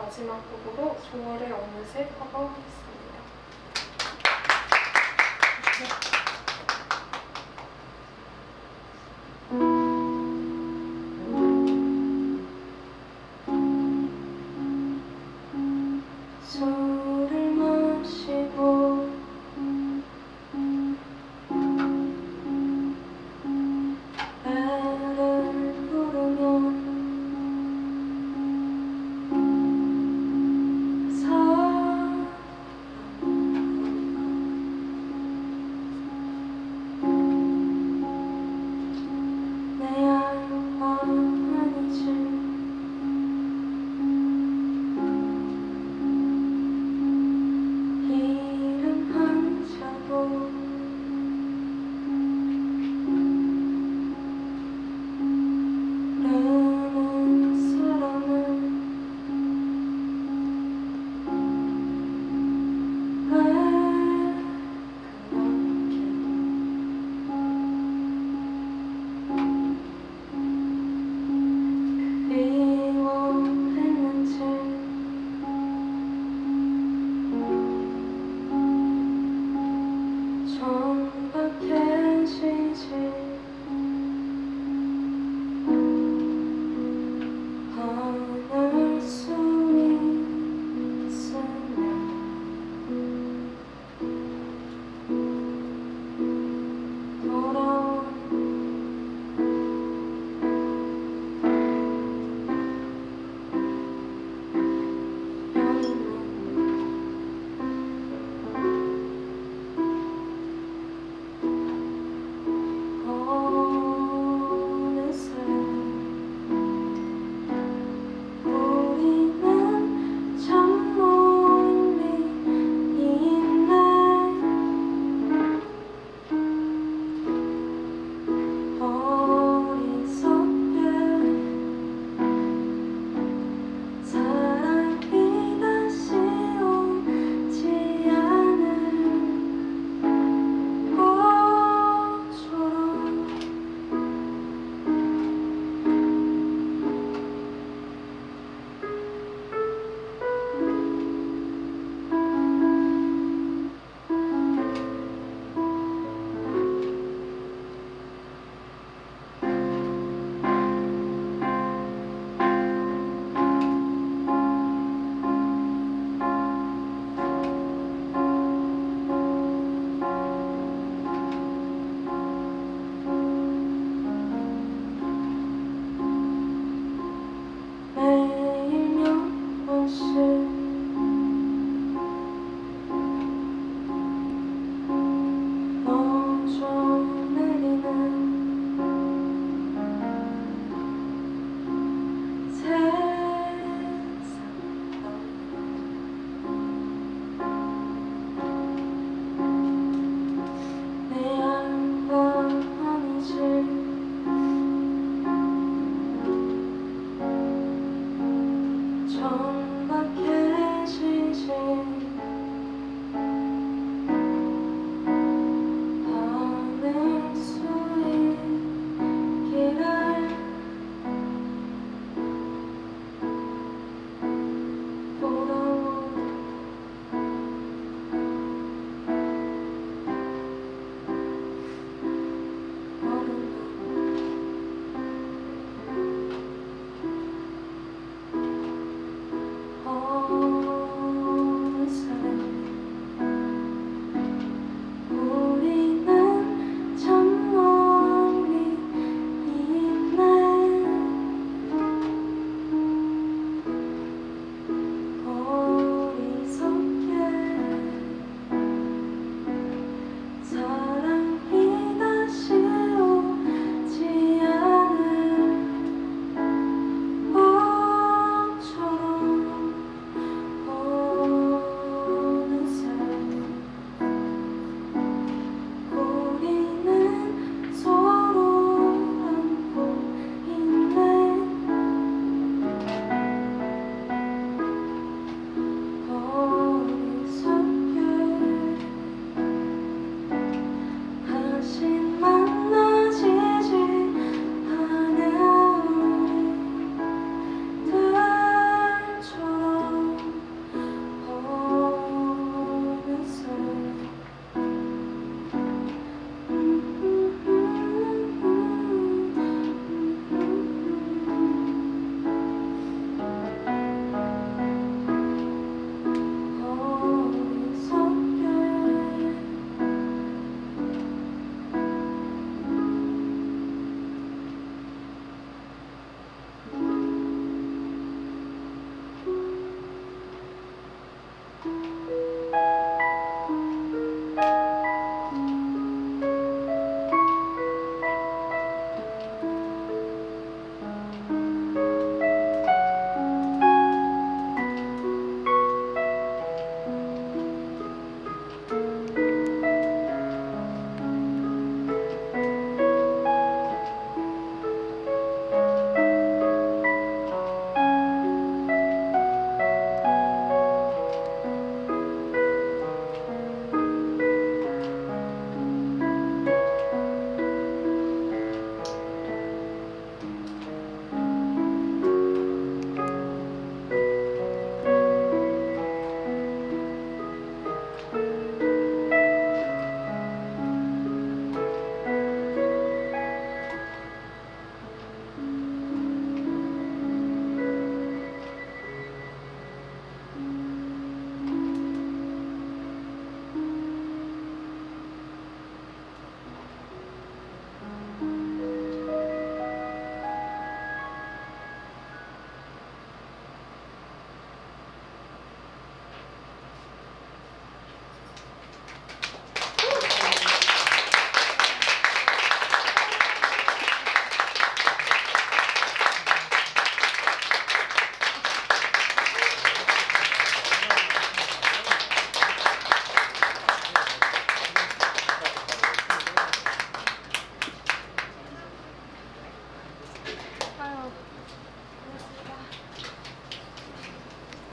마지막 곡으로 조월의 어느새 커버했습니다.